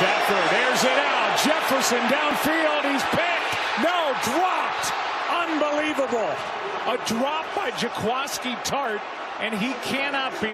Stafford airs it out. Jefferson downfield. He's picked. No, dropped. Unbelievable. A drop by Jaquiski Tartt, and he cannot be.